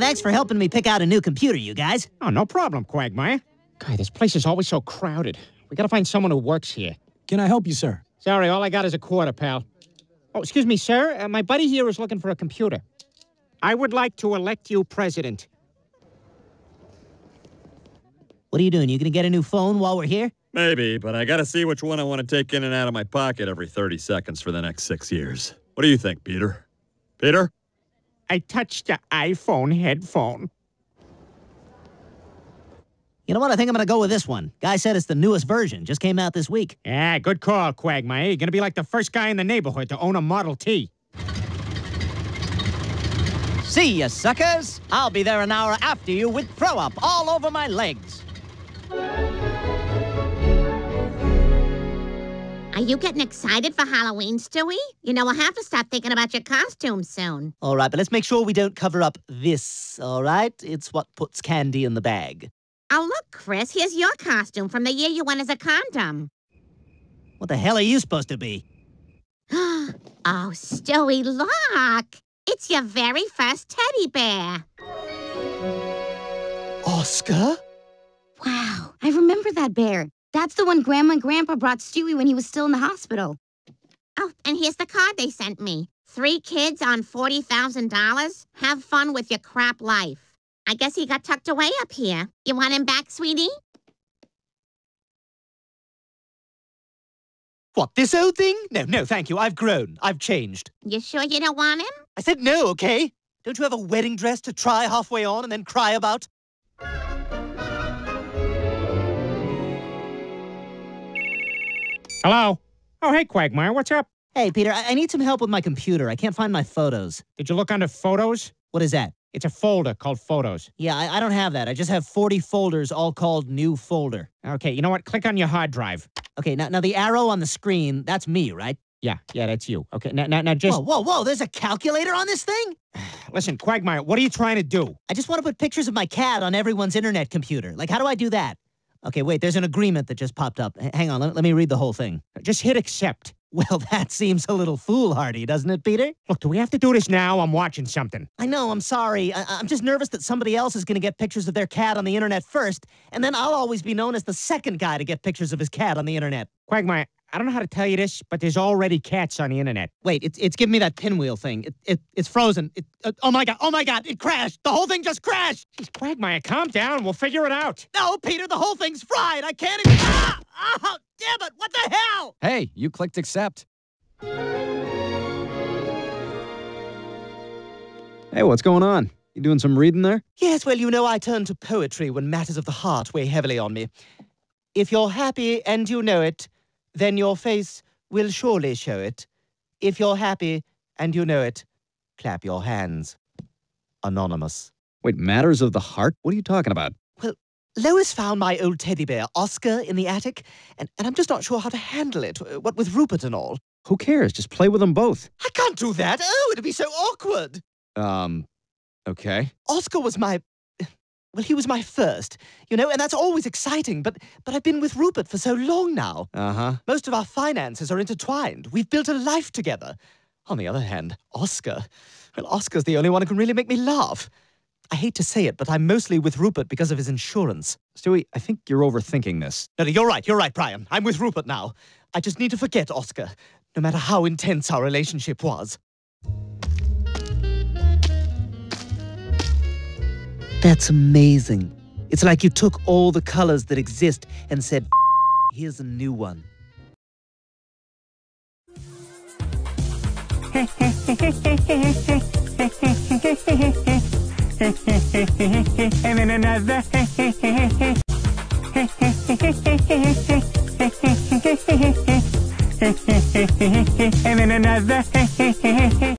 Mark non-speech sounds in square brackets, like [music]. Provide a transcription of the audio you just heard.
thanks for helping me pick out a new computer, you guys. Oh, no problem, Quagmire. God, this place is always so crowded. We gotta find someone who works here. Can I help you, sir? Sorry, all I got is a quarter, pal. Oh, excuse me, sir. Uh, my buddy here is looking for a computer. I would like to elect you president. What are you doing? You gonna get a new phone while we're here? Maybe, but I gotta see which one I want to take in and out of my pocket every 30 seconds for the next six years. What do you think, Peter? Peter? I touched the iPhone headphone. You know what? I think I'm gonna go with this one. Guy said it's the newest version. Just came out this week. Yeah, good call, Quagmire. You're gonna be like the first guy in the neighborhood to own a Model T. See ya, suckers! I'll be there an hour after you with throw up all over my legs. Are you getting excited for Halloween, Stewie? You know, we'll have to start thinking about your costume soon. All right, but let's make sure we don't cover up this, all right? It's what puts candy in the bag. Oh, look, Chris, here's your costume from the year you went as a condom. What the hell are you supposed to be? [gasps] oh, Stewie, look! It's your very first teddy bear. Oscar? Wow, I remember that bear. That's the one Grandma and Grandpa brought Stewie when he was still in the hospital. Oh, and here's the card they sent me. Three kids on $40,000. Have fun with your crap life. I guess he got tucked away up here. You want him back, sweetie? What, this old thing? No, no, thank you. I've grown. I've changed. You sure you don't want him? I said no, okay? Don't you have a wedding dress to try halfway on and then cry about? Hello? Oh, hey, Quagmire, what's up? Hey, Peter, I, I need some help with my computer. I can't find my photos. Did you look under photos? What is that? It's a folder called Photos. Yeah, I, I don't have that. I just have 40 folders all called New Folder. Okay, you know what? Click on your hard drive. Okay, now, now the arrow on the screen, that's me, right? Yeah, yeah, that's you. Okay, now, now, now just. Whoa, whoa, whoa, there's a calculator on this thing? [sighs] Listen, Quagmire, what are you trying to do? I just want to put pictures of my cat on everyone's internet computer. Like, how do I do that? Okay, wait, there's an agreement that just popped up. H- hang on, let, let me read the whole thing. Just hit accept. [laughs] Well, that seems a little foolhardy, doesn't it, Peter? Look, do we have to do this now? I'm watching something. I know, I'm sorry. I- I'm just nervous that somebody else is going to get pictures of their cat on the internet first, and then I'll always be known as the second guy to get pictures of his cat on the internet. Quagmire, I don't know how to tell you this, but there's already cats on the internet. Wait, it's it's giving me that pinwheel thing. It, it it's frozen. It, uh, oh my god! Oh my god! It crashed. The whole thing just crashed. Jeez, Quagmire, calm down. We'll figure it out. No, Peter, the whole thing's fried. I can't even. Ah! Oh, damn it! What the hell? Hey, you clicked accept. Hey, what's going on? You doing some reading there? Yes, well, you know, I turn to poetry when matters of the heart weigh heavily on me. If you're happy and you know it, then your face will surely show it. If you're happy and you know it, clap your hands. Anonymous. Wait, matters of the heart? What are you talking about? Well, Lois found my old teddy bear, Oscar, in the attic, and, and I'm just not sure how to handle it, uh, what with Rupert and all. Who cares? Just play with them both. I can't do that. Oh, it'd be so awkward. Um, okay. Oscar was my. Well, he was my first, you know, and that's always exciting, but but I've been with Rupert for so long now. Uh huh. Most of our finances are intertwined. We've built a life together. On the other hand, Oscar, well, Oscar's the only one who can really make me laugh. I hate to say it, but I'm mostly with Rupert because of his insurance. Stewie, I think you're overthinking this. No, no, you're right, you're right, Brian. I'm with Rupert now. I just need to forget Oscar, no matter how intense our relationship was. That's amazing. It's like you took all the colors that exist and said, here's a new one. and then another. and then another.